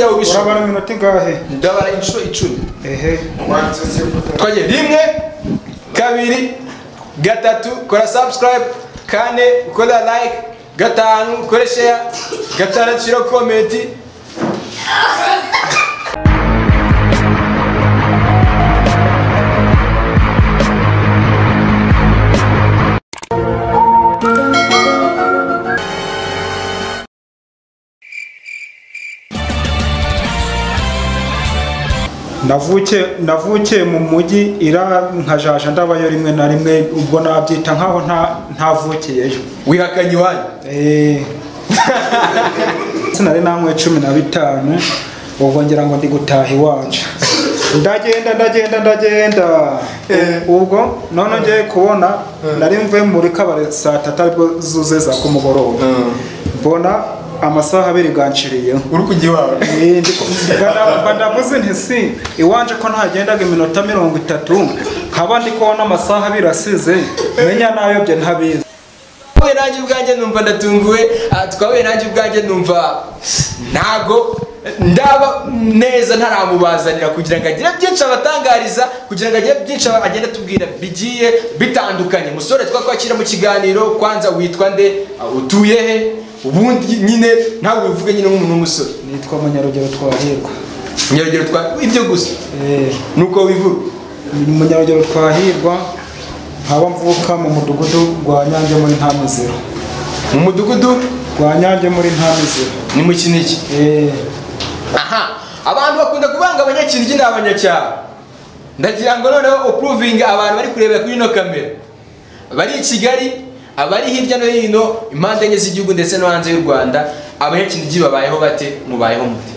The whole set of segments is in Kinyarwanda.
kugira ngo ubishe urabara iminota ingahe? Ndabara inshuro icumi. Ehe. Twagiye rimwe kabiri gatatu kora subscribe. Kane ukora like. Gatanu ukore share. Gatandatu shyira komenti navukiye mu mujyi ira nkajaja ndabayo rimwe na rimwe ubwo nabyita nkaho nta ntavukiyeyo wihakanye iwanyu? Eh. sinari namwe cumi na bitanu ubwo ngira ngo ndi gutaha iwacu. Ndagenda ndagenda ndagenda. Ubwo none ngiye kubona nari mvuye muri kabare saa tatu ari bwo zuze za kumugoroba. Mbona amasaha abiri ganshiriyeho uri kujya iwawe Eh, mba- ndavuze nti si iwanje ko ntagendaga iminota mirongo itatu nkaba ndi kubona amasaha abiri asize menya nayobye ntabizi. Twahuye nanjye ubwanjye numva ndatunguwe ah, twahuye nanjye ubwanjye numva ntago ndaba neza ntaramubazanira kugira ngo agire byinshi abatangariza kugira ngo agire byinshi agende atubwira bigiye bitandukanye. Musore twakwakira mu kiganiro kwanza witwa nde? Ah, utuye he? Ubundi nyine ntabwo bivuge nyine nk'umuntu w'umusore. Nitwa munyarugero twahirwa. Nyarugero twa ibyo gusa. Eh, nuko wivuga munyarugero twahirwa nkaba mvuka mu mudugudu rwa nyange muri ntamizero mu mudugudu? Rwa nyange muri ntamizero ni mu kiniki Eh, aha! Abantu bakunda kuvanga abanyakinigi n'abanyacyaro ndagira ngo noneho upuruvinga abantu bari kurebera kuri ino kamera. Abari i kigali abari hirya no hino impande enye z'igihugu ndetse no hanze y'u rwanda abanyakinigi babayeho bate? Mubayeho mute?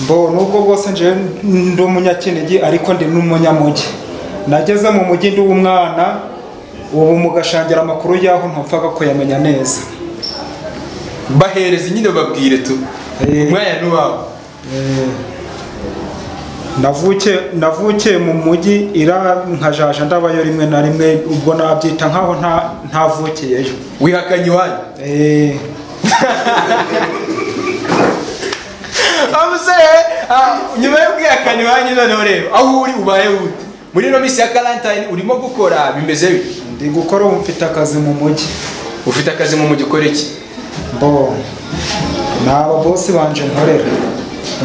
Mbo nubwo bwose nje ndi umunyakinigi ariko ndi n'umunyamujyi nageze mu mujyi ndi umwana ubu mugashangira amakuru y'aho ntupfaga kuyamenya neza. Bahereza nyine babwire tu? Eh. umwanya n'uwawe. Eh, navukiye mu mujyi ira nkajaja ndabayo rimwe na rimwe ubwo nabyita nkaho nta ntavukiyeyo wihakanye iwanyu? Eh, umusore ah, nyuma yo kwihakana iwanyu noneho rero aho uri ubayeho ute muri ino minsi ya karantayini urimo gukora bimeze bite? Ndi gukora mfite akazi mu mujyi ufite akazi mu mujyi ukora iki? Mbo ni ababosi banje nkorera.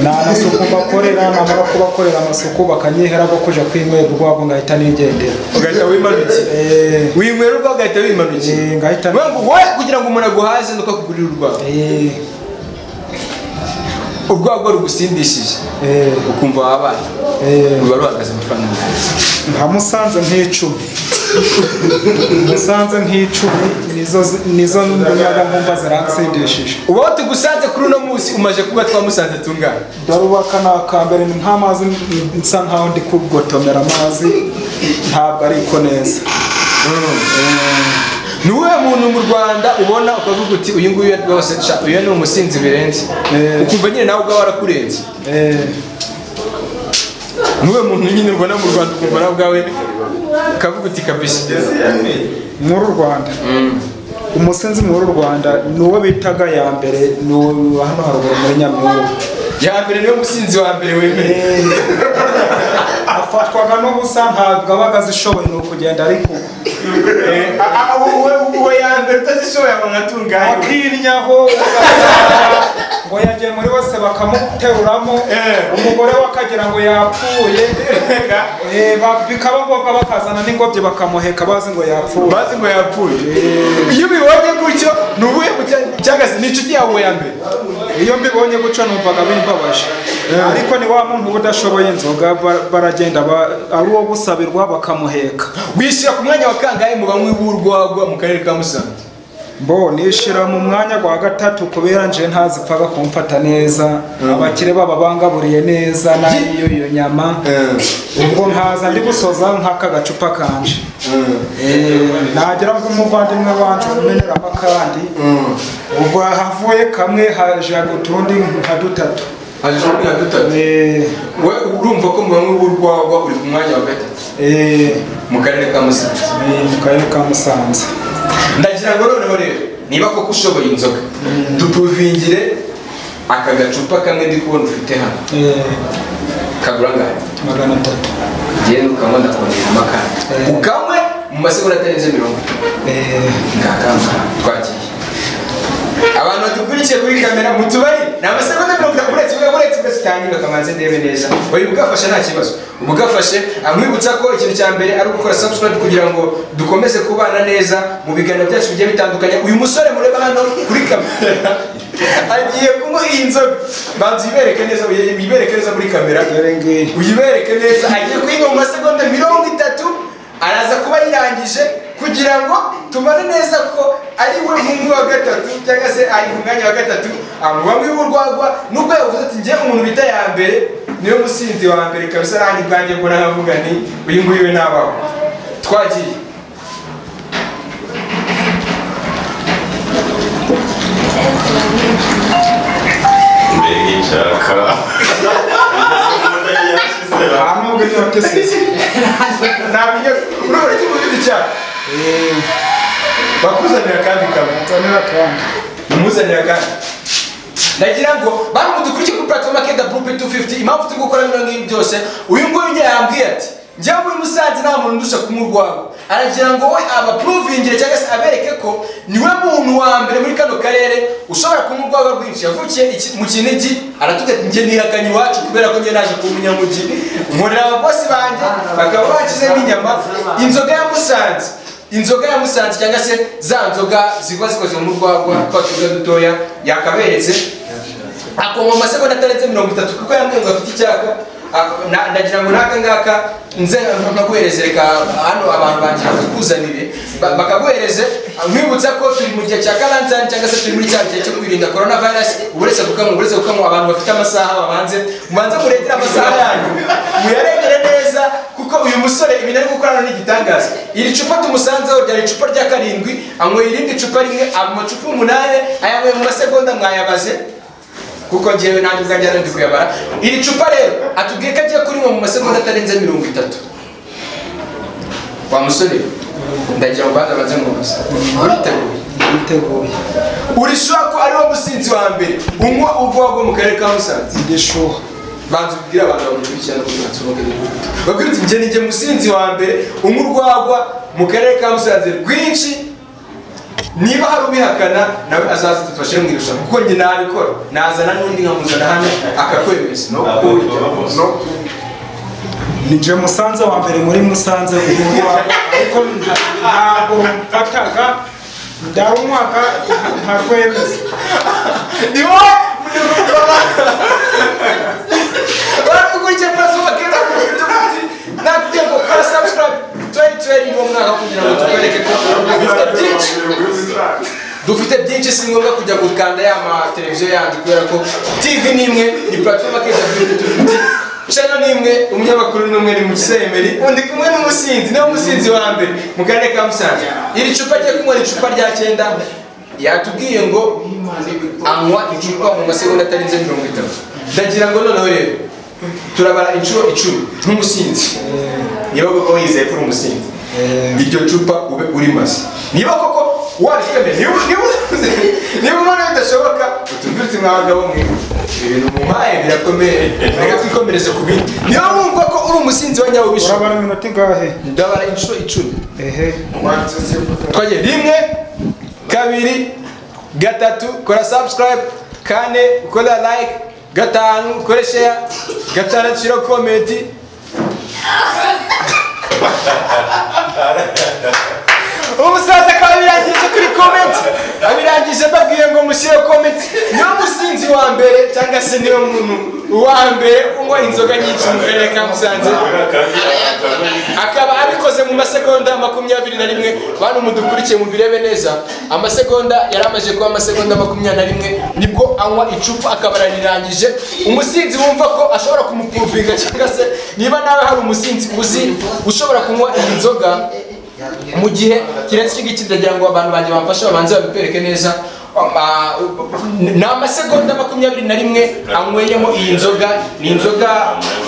Ni amasuku mbakorera namara kubakorera amasuku bakanyihera ko kuja kwinywera urwabo ngahita nigendera. Ugahita wimanukira Eh, winywera urwaho ugahita wimanukira Eh, ngahita- wowe kugira ngo umuntu aguhaze nuko akugurira urwaho urwagwa rugusindishije ukumva wabaye. Ruba ruhagaze amafaranga nka musanze nk'icumi. Musanze nk'icumi nizo zi- nizo nyaga nkumva ziransindishije. Uba tugusanze kuri uno munsi umaze kuba twamusanze tungana ndarubaka ni akambere ni nk'amazi nsa nkaho ndi kugotomera amazi ntabwo ariko neza. Ni uwuhe muntu mu rwanda ubona ukavuga uti uyu nguyu rwose uyu ni umusinzi birenze. Eh. ukumva nyine nawe ubwawe warakurenze. Eh, ni uwuhe muntu nyine ubona mu rwanda ukumva nawe ubwawe ukavuga uti kabisa. Muri u rwanda. Umusinzi muri u rwanda ni uwo bitaga ya mbere ni uwo hano haruguru muri nyamirambo ya mbere ni we musinzi wa mbere wemeye afatwaga n'ubusa ntabwo abaga azishoboye ni ukugenda ariko uwo ya mbere utazishoboye ngo nkatungaye akiryaho ugasanga ngo yagiye muri wese bakamuteruramo Eh. umugore we akagira ngo yapfuye. Eh, ba- bikaba ngombwa bakazana n'ingobyi bakamuheka bazi ngo yapfuye. Bazi ngo yapfuye. Iyo ubibonye gutyo ni ubuhe cyangwa se ni inshuti yawe ya mbere? Iyo mbibonye gutyo numvaga bimbabaje. Ariko ni wa muntu uba udashoboye inzoga ba- baragenda ba- ari uwo gusabirwa bakamuheka. Wishyira ku mwanya wa kangahe mu banywi b'urwagwa mu karere ka musanze? Mbo nishira mu mwanya wa gatatu kubera nje ntazipfaga kumfata neza. Abakire baba bangaburiye neza nariyo iyo nyama. Ubwo nkaza ndi gusoza nk'aka gacupa kanje. Eh, nagira ngo umuvandimwe wanje umeneramo akandi ubwo havuye kamwe hajaga utundi nka dutatu. Haje ushobora kuba dutatu? Eh, we urumva ko mu banywi b'urwagwa uri ku mwanya wa gatatu? Eh, mu karere ka musanze. Mu karere ka musanze. Ndagira ngo noneho rero niba koko ushoboye inzoga dupuvingire aka gacupa kamwe ndi kubona ufite hano. Eh, kagura angahe magana atatu. Njyewe ukanywa ndakongeramo akandi Eh. ukanywe mu masegonda atarenze mirongo Eh, ngakanga twagiye badukurikiye kuri kamera mu tubari. Ni amasegonda mirongo itatu uretse umwe uretse umwe tutangire bakamanza ndebe neza. Oya ubwafashe nta kibazo. Ubwafashe amwibutsa ko ikintu cya mbere ari ugukora subscribe kugira ngo dukomeze kubana neza mu biganiro byacu bigiye bitandukanye. Uyu musore mureba hano kuri kamera. Agiye kunywa iyi nzoga. Banza uyibereke neza uyibereke neza muri kamera. Uyibereke neza. Agiye kuyinywa mu masegonda mirongo itatu araza kuba yirangije. Kugira ngo tubone neza ko ari we munywi wa gatatu cyangwa se ari mu mwanya wa gatatu mu bamwe b'urwagwa nubwo yavuze ati njye umuntu bita ya mbere ni we musinzi wa mbere kabisa nanjye ubwanjye mbona nkavuga nti uyu nguyu we nabaho. Twagiye. Mbere y'inshaka nta nubwo inote sisi ntabwo urabona ko ufite icyaha Eh, bakuzanira akandi kamwe nzanira kandi umuzanira kandi ndagira ngo bantu mudukurikiye kuri platform akenda groupe 250 impamvu turi gukora bino ngibi byose uyu nguyu njye yambwiye ati njyewe muri musanze nta muntu ndusha kumurwago aragira ngo we abaprovingire cyangwa se abereke ko ni we muntu wa mbere muri kano karere ushobora kunywa urwagwa rwinshi. Yavukiye mu kinigi aratubwira ati njye nihakanye iwacu kubera ko njye naje kuba umunyamugi nkorera ababosi banjye bakaba bashyizemo inyama inzoga ya musanze inzoga ya musanze cyangwa se za nzoga ziba zikoze mu rwagwa twa tuvuga dutoya yakaberetse. Akoma mu masegonda atarenze mirongo itatu kuko yambwiye ngo afite icyaka. Ah, ndagira ngo n'aka ngaka nze nkaguhereze reka hano abantu banjye bakakuzanire. Ba- bakaguhereze. Nkwibutsa ko turi mu gihe cya karantani cyangwa se turi muri cya gihe cyo kwirinda corona virus uretse gukanywa uretse gukanywa abantu bafite amasaha babanze mubanze muregere amasaha yanyu. Muyaregere kuko uyu musore ibintu ari gukorana n'igitangaza. Iri cupa tumusanzeho ryari icupa rya karindwi anyweye irindi cupa rimwe amacupa umunani ayanyweye mu masegonda mwayabaze? Kuko njyewe nanjye ubwanjye ndi kuyabara. Iri cupa rero atubwiye ko agiye kurinywa mu masegonda atarenze mirongo itatu. Wa musore ndagira ngo banza baze mubaze uriteguye? Biteguye uri sure ko ari wo musinzi wa mbere? Unywa urwagwa mu karere ka musanze? Ndishuha banza ubwire abantu bamukurikirana kuri matsumoke babwire uti njye ninjye musinzi wa mbere unywa urwagwa mu karere ka musanze rwinshi. Niba hari ubihakana nawe azaza tudufashe mu irushanwa. Kuko njye nabikora. Nazana n'undi nkamuzana hano akakwemeza. No kurya no nije musanze wa mbere muri musanze ariko nta- ntabwo mfataga. Ndarunywaga ntarwemeza ni wowe! Barakugurikiye plasoma kenda nakubwiye ngo kora subscribe twari twari mu mwaka kugira ngo tukwereke ko dufite byinshi dufite byinshi si ngombwa kujya gukanda ya mateleviziyo yandi kubera ko tv ni imwe ni platform akeza dufite channel ni imwe umunyamakuru ni umwe ni musemeri undi kumwe n'umusinzi ni we musinzi wa mbere mu karere ka musanze iri cupa agiye kunywa ni icupa rya cyenda yatubwiye ngo anywa icupa mu masegonda atarenze mirongo itatu. Ndagira ngo noneho rero turabara inshuro icumi nk'umusinzi. Niba koko wizeye ko uri umusinzi iryo cupa ube urimaze niba koko warifite niba ubona bidashoboka utubwire uti mwa bagabo mwe ibintu mumpaye birakomeye. Reka twikomereze ku bindi. Niba wumva ko uri umusinzi wa nyawo wishoboye urabara iminota ingahe? ndabara inshuro icumi. Ehe. Twagiye. Rimwe kabiri gatatu kora subscribe kane ukora like gatanu ukore share gatandatu shyiraho komenti umusaza akaba abirangije kuri komenti abirangije mbabwiye ngo mushyireho komenti ni we musinzi wa mbere cyangwa se ni we muntu. Wa mbere unywa inzoga nyinshi mu karere ka musanze. Akaba abikoze mu masegonda makumyabiri na rimwe. Bantu mudukurikiye mubirebe neza. Amasegonda yari amaze kuba amasegonda makumyabiri na rimwe ni bwo anywa icupa akaba ararirangije umusinzi wumva ko ashobora kumupuruvinga cyangwa se niba nawe hari umusinzi uzi ushobora kunywa iyi nzoga mu gihe kirenze iki ngiki ndagira ngo abantu banjye bamfashe babanze babikwereke neza. Ni amasegonda makumyabiri na rimwe anyweyemo iyi nzoga ni inzoga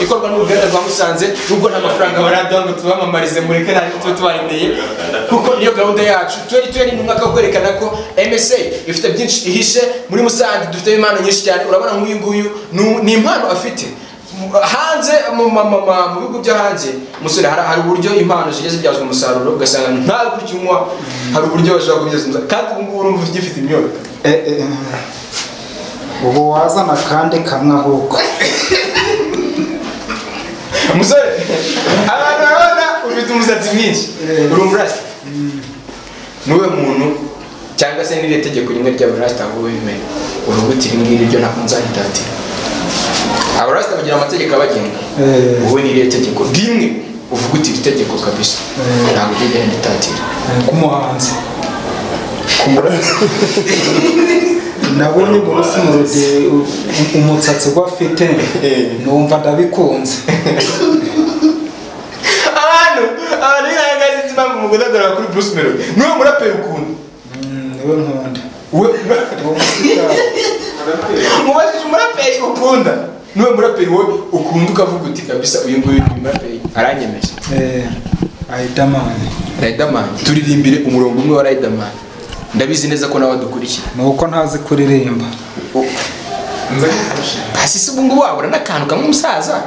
ikorwa n'uruganda rwa musanze nubwo nta mafaranga baraduha ngo tubamamarize mureke ntabwo tuba tubaremeye kuko niyo gahunda yacu tuweri tuweri ni umwaka wo kwerekana ko msa ifite byinshi ihishe muri musanze dufite impano nyinshi cyane. Urabona nk'uyu nguyu ni- ni impano afite. Hanze mu bihugu byo hanze musore hari uburyo impano zigeze zibyazwa umusaruro ugasanga nta gutyo unywa hari uburyo bashobora kubyaza umusaruro. Kandi ubu ngubu urumva ugifite inyota Eh, eh, ubu wazana kandi kamwe ahubwo. Umusore abantu barabona ufite umusatsi mwinshi. Uri umurasi ni we muntu cyangwa se n'iriya tegeko rimwe ry'abarasita ngo bimenya uvuga uti iri ngiri ryo ntabwo nzaritatira abarasita bagira amategeko abagenga. Eh. wowe n'iriya tegeko? Rimwe uvuga uti iri tegeko kabisa. Ntabwo ujya nditatira k'umuhanzi nabonye Bruce Melody u- u- umutsatsi we afite numva ndabikunze. Abantu abantu bigaragaza impamvu mu kudadora kuri Bruce Melody. Niwe muraperi ukunda Mm, ni we nkunda. Mubajije umuraperi ukunda. Ni we muraperi wowe ukunda ukavuga uti kabisa uyu nguyu ni umuraperi. Aranyemeje eh, Riderman. Riderman. Turirimbire umurongo umwe wa Riderman. Ndabizi neza ko nawe adukurikira. Ni uko ntazi kuririmba. Hasi se ubu ngubu wabura n'akantu kamwe umusaza?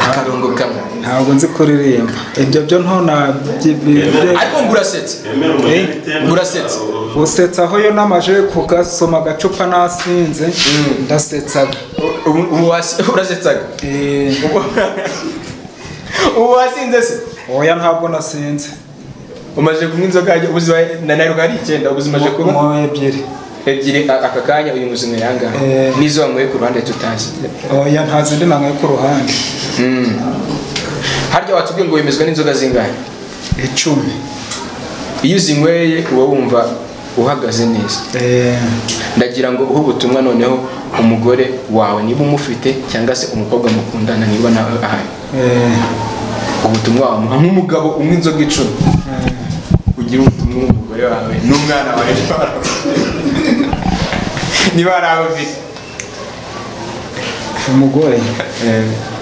Akarongo kamwe ntabwo nzi kuririmba. Ibyo byo nto na byo ariko ngo urasetse Emera umurete ngo urasetse usetsa aho yo namaje kugasoma agacupa nasinze ndasetsaga. Ubu wasi- urasetsaga? Eh, ubu wasinze se? Oya ntabwo nasinze. Umaze kunywa inzoga ubuzima na naruka ari icyenda ubuzima umaze kunywa? mo ebyiri. Ebyiri aka kanya uyu muzima yangahe Eh. n'izo wanyweye ku ruhande tutazi. Oya nta zindi nanyweye ku ruhande. Harya watubwiye ngo wemezwa n'inzoga zingahe icumi. Iyo uzinyweye uba wumva uhagaze neza. Eh, ndagira ngo uhe ubutumwa noneho umugore wawe niba umufite cyangwa se umukobwa mukundana niba nawe ahari. Eh, ubutumwa wamuha nk'umugabo unywa inzoga icumi. Ugira ubutumwa umugore wawe n'umwana wawe. niba hari aho ufite umugore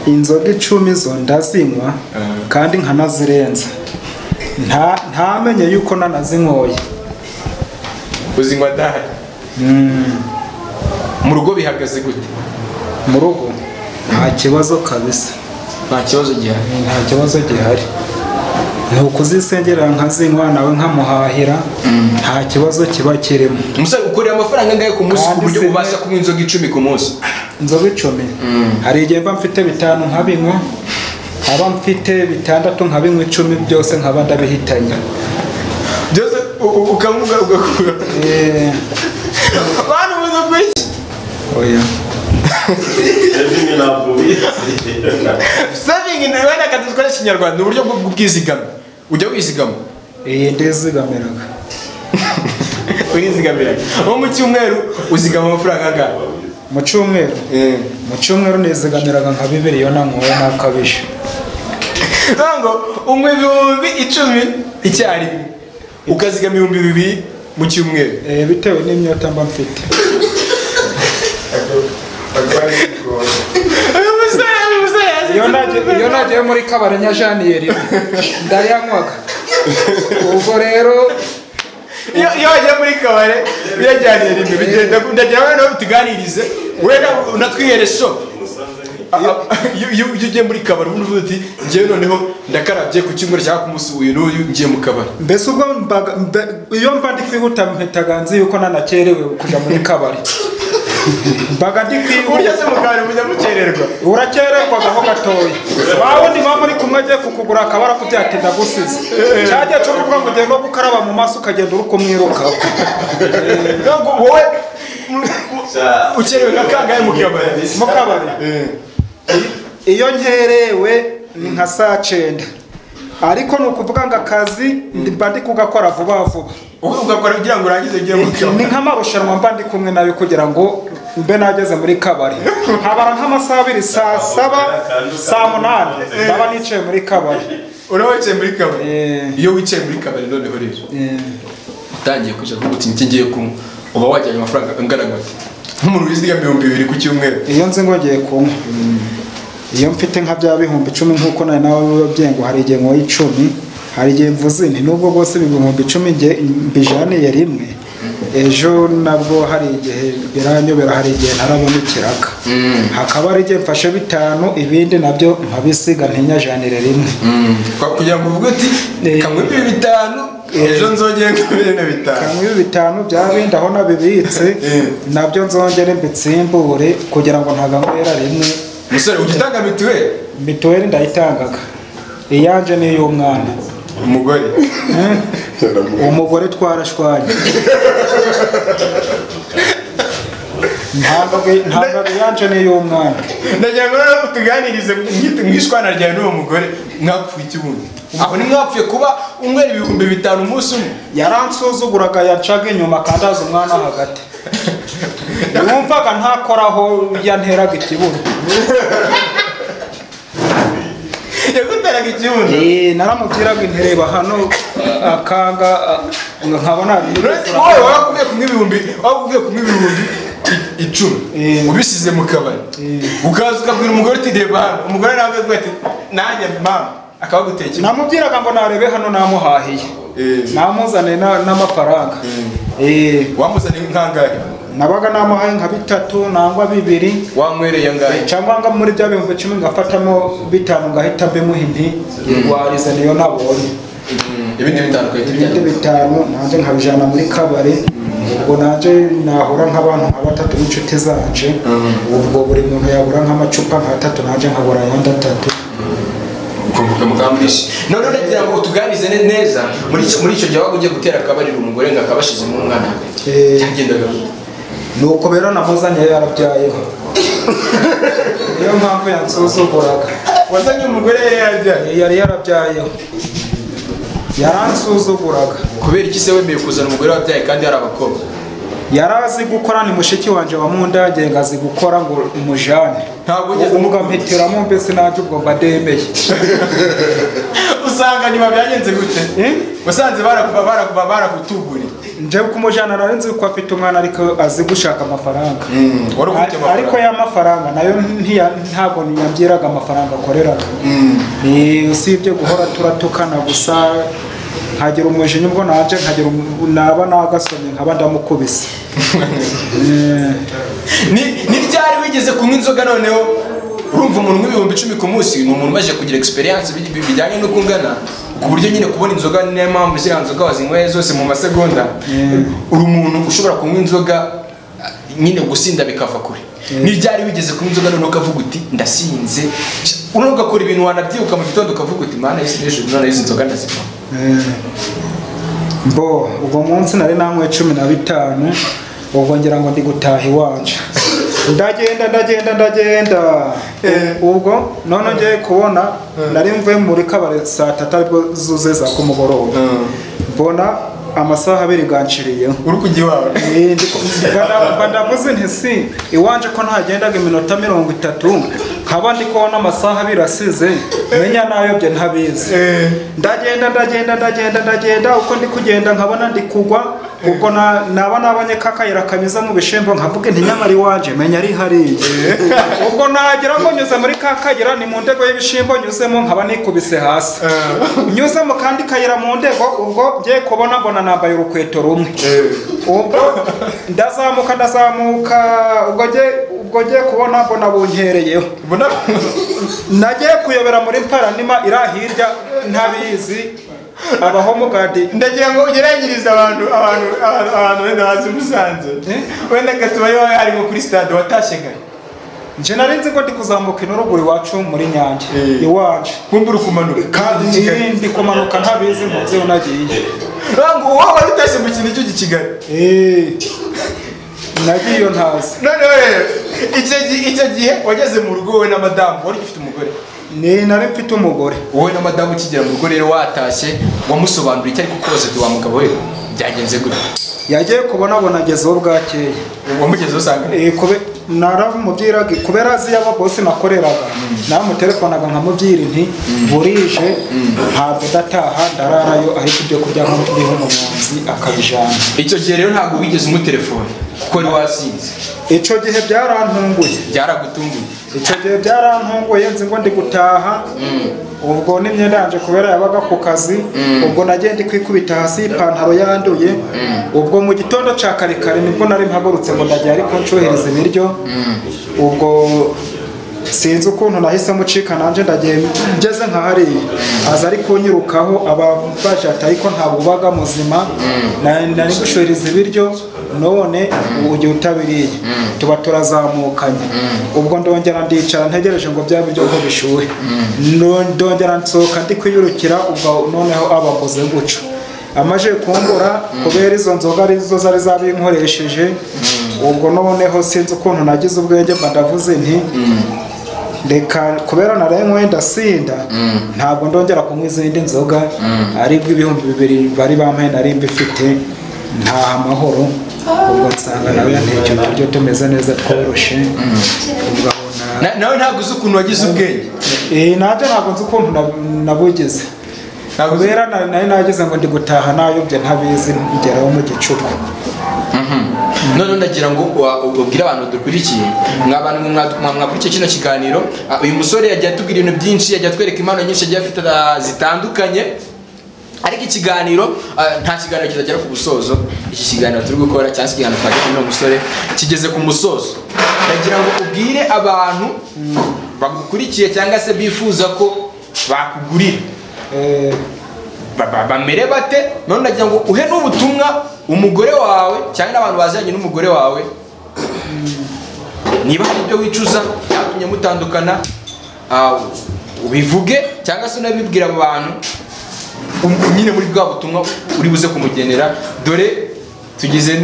inzoga icumi zo ndazinywa Eh. kandi nkanazirenza. Nta ntamenye yuko nanazinyoye. Uzinywa adahari Mm, mu rugo bihagaze gute? Mu rugo? Nta kibazo kabisa. Nta kibazo gihari. Nta kibazo gihari. Ni ukuzisengerera nkazinywa nawe nkamuhahira nta kibazo kiba kirimo. Umusore ukorera amafaranga angahe ku munsi ku buryo ubasha kunywa inzoga icumi ku munsi? Inzoga icumi. Hari igihe mba mfite bitanu nkabinywa haba mfite bitandatu nkabinywa icumi byose nkaba ndabihitanye. Byose ukamuga ugakura. Eh, abantu muzi ukuri oya. Saving ni wenda akadukoresha ikinyarwanda ni uburyo bwo bw'ubwizigame. Ujya wizigama iyi ndizigamiraga urizigamira nko mu cyumweru uzigama amafaranga angahe mu cyumweru mu cyumweru nizigamiraga nka bibiri iyo nanyoye nakabije ngo unywa ibihumbi icumi icyarimwe ukazigama ibihumbi bibiri mu cyumweru Eh, bitewe n'imyota mba mfite uyu musore uyu musore yaje iyo nagiye- muri kabari nyajaniyeri ndayanywaga. Ubwo rero iyo wagiye muri kabare birajyaniye rimwe bigenda ndagira ngo nawe tuganirize. Wenda unatwihere so Ah, ah, iyo iyo iyo ugiye muri kabari ubundi uvuga uti ngewe noneho ndakarabye ku cyumweru cyangwa ku munsi uyu n'uyu ngiye mu kabari mbese ubwo iyo mba ndi kwihuta mpitaga nzi yuko nanakerewe kuja muri kabari burya kwihuta se mu kabari mujya mukererwa urakererwagaho gatoya wawe ndi muba muri kumwe agiye kukugura akabara kubyati ndagusize. Cyagiye cyo kuvuga ngo no gukaraba mu maso ukagenda uri kumwirukaho ntabwo wowe ukerewe nka kangahe mu kabari? Mu kabari. Iyo nkerewe ni nka saa cyenda. Ariko ni ukuvuga ngo akazi mba ndi kugakora vuba vuba. Wowe ugakora kugira ngo urangize ugiye mu ni kabari. nk'amarushanwa mba ndi kumwe nawe kugira ngo mbe nageze muri kabari. Habara nk'amasaha abiri saa saba saa munani. Ndaba nicaye muri kabari. Uraba wicaye muri kabari? Eh. iyo wicaye muri kabari noneho rero. Eh, utangiye kuja kuvuga uti ngiye kunywa uba wajyanye amafaranga angana gute? Nk'umuntu wizigama ibihumbi bibiri ku cyumweru. Iyo nzi ngo ngiye kunywa. Iyo mfite nka bya bihumbi icumi nk'uko nawe nawe wababwiye ngo hari igihe nkoye icumi hari igihe mvuze nti nubwo bwose ibihumbi icumi mbijaniye rimwe. Ejo nabwo hari igihe biranyobera hari igihe ntarabona ikiraka hakaba hari igihe mfashe bitanu ibindi na byo nkabisiga ntinyajanire rimwe. Kwa- kugira ngo uvuge uti Eh. kamwe ibi bitanu ejo nzongere nkubire na bitanu. Kamwe bitanu bya bindi aho nabibitse na byo nzongere mbitsimbure kugira ngo ntaganywera rimwe. Musore ujya utanga mituweli? Mituweli ndayitangaga. Iyanje ni iy'umwana. Umugore. Umugore twarashwanye. Ntabwo ni iy'umwana ndagira ngo rero tuganirize mwishwana ryawe n'uwo mugore mwapfuye ikibundi aho ni mwapfuye kuba unywera ibihumbi bitanu umunsi umwe. Yaransuzuguraga yacaga inyuma kandi azi umwana hagati. Yumvaga ntakoraho yanteraga ikibuno. Yaguteraga ikibundi Eh, naramubwiraga intereba hano akanga nkabona wowe waba uvuye kumwe ibihumbi waba uvuye kumwe ibihumbi icumi. Eh. ubisize mu kabari. Ukaza ukabwira umugore uti reba hano. Umugore nawe akavuga ati nanjye mama akaba agutekera namubwiraga ngo narebe hano namuhahiye. Eh. namuzaniye na- n'amafaranga. Eh, wamuzaniye nk'angahe nabaga namuhaye nka bitatu nangwa bibiri. Wanywereye angahe cyangwa nga muri bya bihumbi icumi ngafatamo bitanu ngahita mbimuha inti irwarize niyo nabonye. Ibindi bitandukanye ibindi. Bitanu nanjye nkabijana muri kabari. Ubwo nanjye nahura nk'abantu nka batatu b'inshuti zanje. Ubwo buri muntu yabura nk'amacupa nk'atatu nanjye nkabura ayandi atatu none ndagira ngo tuganize ne- neza muri icyo gihe waba ugiye gutera akabariro umugore ngo akaba ashizemo umwana hagati Eh. byagendaga gute? Ni uko rero namuzanye yarabyayeho. Niyo mpamvu yansuzuguraga. Wazanye umugore yari yarabyaye yari yarabyayeho. Yaransuzuguraga. Kubera iki se wemeye kuzana umugore wabyaye kandi hari abakobwa? Yari azi gukora ni mushiki wanje wamundage ngo azi gukora ngo umujane Ntabwo ugeze ubwo mugampitiramo mbese nanjye ubwo mbademeye. Usanga nyuma byagenze gute? Eh? usanze barakuba barakuba barakutuguriye nje kumujana nari nzi ko afite umwana ariko azi gushaka amafaranga. Ar- ariko ya mafaranga na yo ntabwo yambwiraga amafaranga akoreraga ni usibye guhora turatukana gusa nkagira umujinya ubwo naje nkagira um- naba nagasomye nkaba ndamukubise. Eh, ni ni ryari wigeze kunywa inzoga noneho? Urumva umuntu nk'ibihumbi icumi ku munsi ni umuntu umaze kugira bi- bijyanye n'uko ungana ku buryo nyine kubona inzoga niyo mpamvu ziriya nzoga wazinyweye zose mu masegonda. Uri umuntu ushobora kunywa inzoga ah, nyine gusinda bikava kure. Ni ryari wigeze kunywa inzoga noneho ukavuga uti ndasinze unoneho ugakora ibintu wanabyibuka mu gitondo ukavuga uti mana y'isi n'ijuru none izi nzoga ndazivamo eh. bo ubwo munsi nari nanywe cumi na bitanu ubwo ngira ngo ndi gutaha iwanje ndagenda ndagenda ndagenda. Ubwo none ngiye kubona nari mvuye muri kabari saa tatu ari bwo zuze za kumugoroba. Mbona amasaha abiri ganciriyeho uri kujya iwawe Eh, ndavuze nti si iwanje ko ntagendaga iminota mirongo itatu nkaba ndi kubona amasaha abiri asize menya nayobye ntabizi. Ndagenda ndagenda ndagenda ndagenda uko ndi kugenda nkabona ndi kugwa ubwo na- naba nabonye kakayira kanyuze mu bishimbo nkavuga nti nyamara menya ari hariya. Ubwo nagira ngo nyuze muri ka kayira ni mu ndego y'ibishimbo nyuzemo nkaba nikubise hasi. Nyuze mu kandi kayira mu ndego ubwo ngiye kubona mbona nambaye urukweto rumwe. Ubwo ndazamuka ndazamuka ubwo ngiye ubwo ngiye kubona mbona bunkereyeho nagiye kuyobera muri paranima iri hirya ntabizi. Abahomugadi ndagira ngo ugeragirize abantu abantu abantu abantu wenda bazi musanze wenda gatuba iwawe hari nko kuri stade watashye kare nje nari nzi ko ndi kuzamuka inuruguru iwacu muri nyange Eh. iwacu. Kumva uri kumanuka. Kandi Kigali. ndi kumanuka ntabizi nkunze nagiye ngo wowe wari utashye mu kintu cy'ugi kigali? Eh, nagiye iyo ntazi. Noneho rero icyo gihe wageze mu rugo wowe na madamu wari ugifite umugore. Ni nari mfite umugore. Wowe na madamu ukigera mu rugo rero watashye wamusobanuriye icyo ariko koze wa mugabo we byagenze gute? Yagiye kubona abona agezeho bwakeye. Wamugezeho usanga Eh, naramubwiraga kubera azi yaba bose nakoreraga namutelefonaga nkamubwira nti burije ntabwo udataha ndararayo ariko ibyo kurya nk'ubiha umunyonzi akabijana. Icyo gihe rero ntabwo wigeze umutelefone kuko wari wasinze icyo gihe byarantunguye. Byaragutunguye. Icyo gihe byarantunguye nzi ngo ndi gutaha. Ubwo n'imyenda yanjye kubera yabaga ku kazi. Ubwo nagiye ndi kwikubita hasi ipantaro yanduye. Ubwo mu gitondo cya kare kare ni bwo nari mpagurutse ngo ndajya ariko ncohereza ibiryo ubwo sinzi ukuntu nahise mucika nanjye ndagiye ngeze nka hariya. Aza ari kunyirukaho ababaje ati ariko ntabwo ubaga muzima. Na- nari gushohereza ibiryo none ujya utabiriye. Tuba turazamukanye. Ubwo ndongera ndicara ntegereje ngo bya biryo ko bishuhe ndongera nsohoka ndi kwiyurukira ubwo noneho abakoze guca amaze kumbura kubera izo nzoga ari zo zari zabinkoresheje ubwo noneho sinzi ukuntu nagize ubwenge mba ndavuze nti reka kubera naraye ndasinda ntabwo ndongera kunywa izindi nzoga ari bwo ibihumbi bibiri bari bampaye nari mbifite ntaha amahoro ubwo nsanga nawe yantekeye uturyo tumeze neza tworoshye Na- nawe ntabwo uzi ukuntu wagize ubwenge? Eh, nanjye ntabwo nzi ukuntu nab- nabugize. Kubera na- nari nagize ngo ndi gutaha nayobye ntabizi ngeraho mu gicuku none ndagira ngo ubwire abantu dukurikiye. Mwa bantu mwe mwa- mwa- mwakurikiye kino kiganiro. Uyu musore yagiye atubwira ibintu byinshi yagiye atwereka impano nyinshi yagiye afite zitandukanye. Ariko ikiganiro nta kiganiro kizagera ku musozo. Iki kiganiro turi gukora cyangwa se ikiganiro twagiye uno musore kigeze ku musozo. Ndagira ngo ubwire abantu bagukurikiye cyangwa se bifuza ko bakugurira. Eh, bamere bate none ndagira ngo uhe n'ubutumwa umugore wawe cyangwa n'abantu baziranye n'umugore wawe. Niba hari ibyo wicuza byatumye mutandukana ubivuge cyangwa se unabibwira abo bantu um- nyine muri bwa butumwa uri buze kumugenera. Dore tugize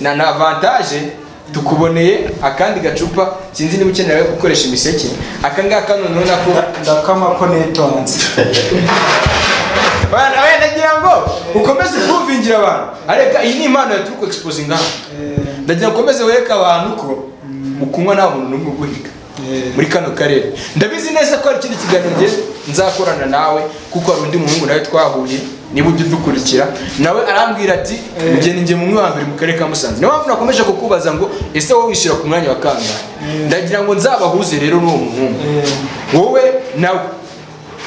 na na avantage tukuboneye akandi gacupa sinzi niba ukenera gukoresha imiseke. Aka ngaka noneho nako ndakama ko nitonze. Bana we ndagira ngo ukomeze kuvingira abantu. Areka iyi ni impano ya turi exposing hano ndagira ngo ukomeze wereke abantu ko ukunywa nta muntu n'umwe uguhiga. Eh. muri kano karere. Ndabizi neza ko hari ikindi kiganiro nzakorana nawe kuko hari undi muhungu nawe twahuye. Niba ujya udukurikira nawe arambwira ati mugeni njye mu wa mbere mu karere ka musanze. Niyo mpamvu nakomeje kukubaza ngo ese wowe wishyira ku mwanya wa kangahe ndagira ngo nzabahuze rero n'uwo muhungu. Wowe nawe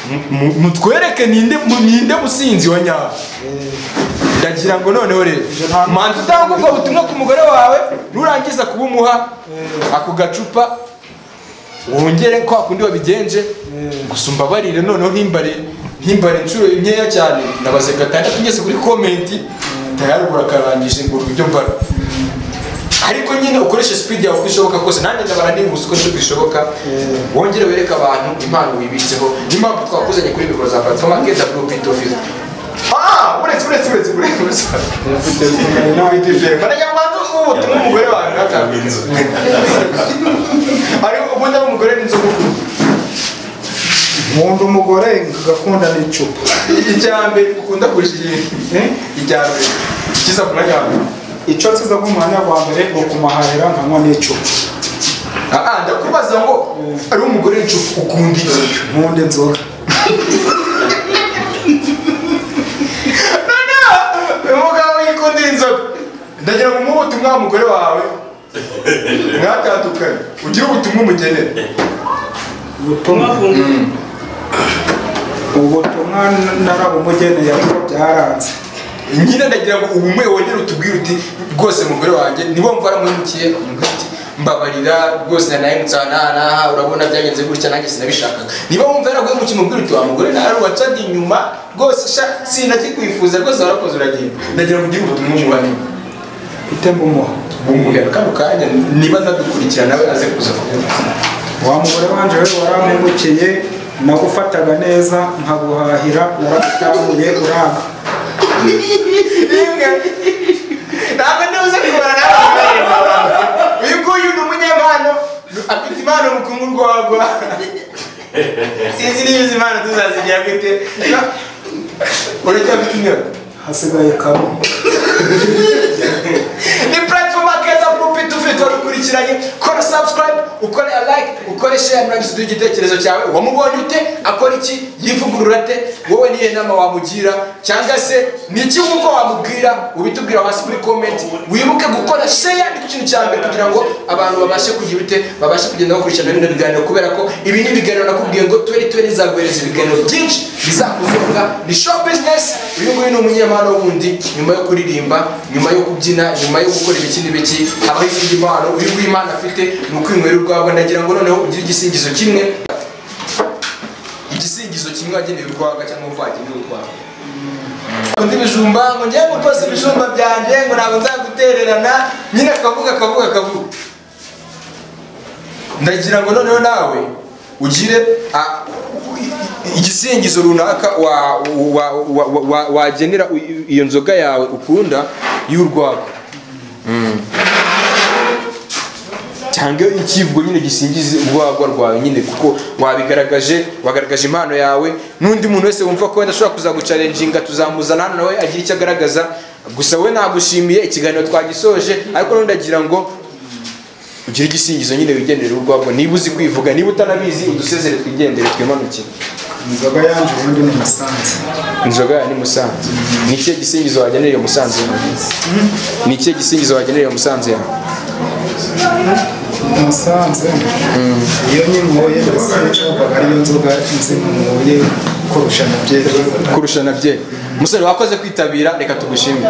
mu- mu- mutwereke ninde mu- ninde musinzi wa nyawe? Ndagira ngo noneho rero manza utanga ubwo butumwa ku mugore wawe nurangiza kubumuha ako gacupa wongere kwa kundi wabigenje gusa umbabarire noneho ntimbare ntimbare inshuro nkeya cyane. Nabaze gatandatu ngeze kuri komenti tayari urakarangije ngo ibyo mbara. Ariko nyine ukoreshe speed yawe uko ishoboka kose. Nanjye ndabara nibuze uko bishoboka. Wongere wereke abantu impano wibitseho. Niyo mpamvu twakuzanye kuri mikoro za platform akeda blueprint office. Ah! Uretse uretse uretse uretse uretse. Barajya mu bantu ubutumwa umugore wawe ngatambitse ariko ubundi abo umugore n'inzoga nkunda umugore ngakunda n'icupa. Icya mbere ukunda kurusha ikindi icya mbere. Kiza ku mwanya wa mbere. Icyo nsiza nk'umwanya wa mbere ni ukumahahira nkanywa n'icupa. Ah ndakubaza ngo ari umugore n'icupa ukunda iki? Nkunda inzoga. Noneho uyu mugabo yikundira inzoga. Ndagira ngo umuhe ubutumwa wa mugore wawe. Mwatandukanye. Ugire ubutumwa umugenera ubutumwa ubutumwa narabumugeneye ariko byaranze. Nyine ndagira ngo ubumuhe wongere utubwire uti rwose mugore wanjye niba mva waramuhemukiye umubwire uti mbabarira rwose nanahemutse aha n'aha n'aha urabona byagenze gutya nanjye sinabishakaga. Niba wumva yaraguhemukiye umubwire uti wa mugore nawe wacaga inyuma? Rwose sha sinakikwifuza rwose warakoze uragenda ndagira ngo ugire ubutumwa umuhane mfite mbumuha bumuhera kano kanya niba nadukurikira nawe aze kuza kuvuga wa mugore wanje we warampemukiye nagufataga neza nkaguhahira waratahuye rimwe ntabwo ndibuze kubara. Nawe uyu nguyu ni umunyempano. Afite impano mu kunywa urwagwa sinzi niba izi mpano tuzazigira gute. Uracyafite inyota. Hasigaye kamwe ni platform twari dukurikiranye kora subscribe ukore like ukore share murangiza uduhe igitekerezo cyawe. Wamubonye ute? Akora iki? Yivugurura ate? Wowe niyo nama wamugira? Cyangwa se ni iki wumva wamubwira? Ubitubwira hasi kuri comment. Wibuke gukora share ni ikintu cya mbere kugira ngo abantu babashe kugira ute? Babashe kugenda bakurikirana bino biganiro kubera ko ibi ni ibiganiro nakubwiye ngo twere twere zaguhereza ibiganiro byinshi bizakuzunga. Ni show business. Uyu nguyu ni umunyempano wundi. Nyuma yo kuririmba nyuma yo kubyina nyuma yo gukora ibiki n'ibiki habaho izindi mpano uyu impano afite ni ukwinywera urwagwa. Ndagira ngo noneho ugire igisingizo kimwe igisingizo kimwe wagenewe urwagwa cyangwa uvagenewe urwagwa undi bijumba ngo ngiye gupasa ibijumba byanjye ngo ntabwo nzagutererana. Nyine akavuga akavuga akavuga. Ndagira ngo noneho nawe ugire igisingizo runaka wa- wa- wa- wa- wa- wagenera iyo nzoga yawe ukunda y'urwagwa Cyangwa ikivugo nyine gisingiza urwagwa rwawe nyine kuko wabigaragaje wagaragaje impano yawe. N'undi muntu wese wumva ko wenda ashobora kuzagucarenjinga tuzamuzana hano nawe agira icyo agaragaza. Gusa we nagushimiye ikiganiro twagisoje ariko ndagira ngo ugire igisingizo nyine wigendere urwagwa niba uzi kwivuga niba utanabizi udusezere twigendere twimanukire. Inzoga yanjye ubundi ni musanze. Inzoga ya ni musanze. Ni ikihe gisingizo wagenera iyo musanze? Yawe ni ikihe gisingizo wagenera iyo musanze yawe? Musanze iyo nyinyoye mbese numvaga ariyo nzoga nzimuye kurusha na byeri kurusha na bye. Musore wakoze kwitabira reka tugushimire